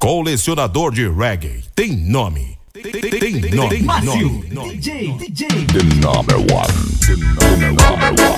Colecionador de reggae tem nome. Tem, tem, tem, tem nome. Tem nome. DJ, DJ. The number one. The number one.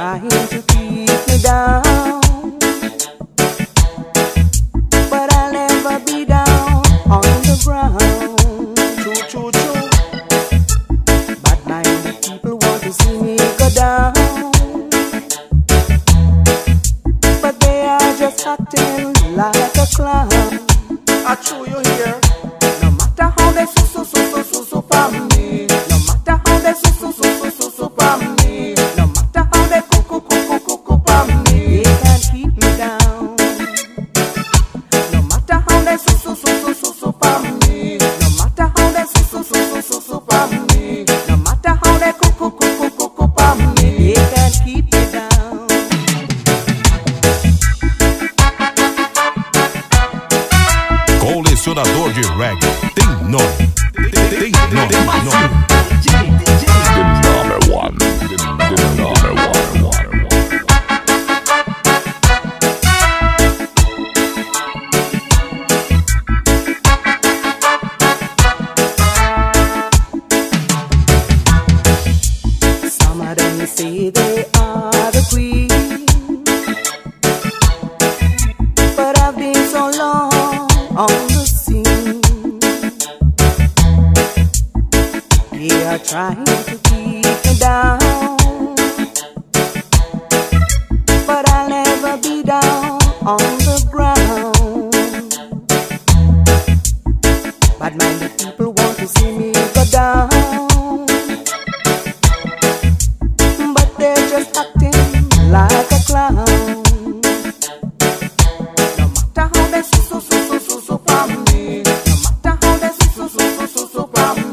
trying to keep me down. But I'll never be down on the ground. Choo, choo, choo. Bad minded people want to see me go down. But they are just like a clown. I chew you here. No matter how they Roger Rag. Ding no. Ding no. no. The number one. The number one. See the They are trying to keep me down. But I'll never be down on the ground. Bad-minded people want to see me go down. But they're just acting like a clown. No matter how they so so so so so so from me, no matter how they so so so so so so from.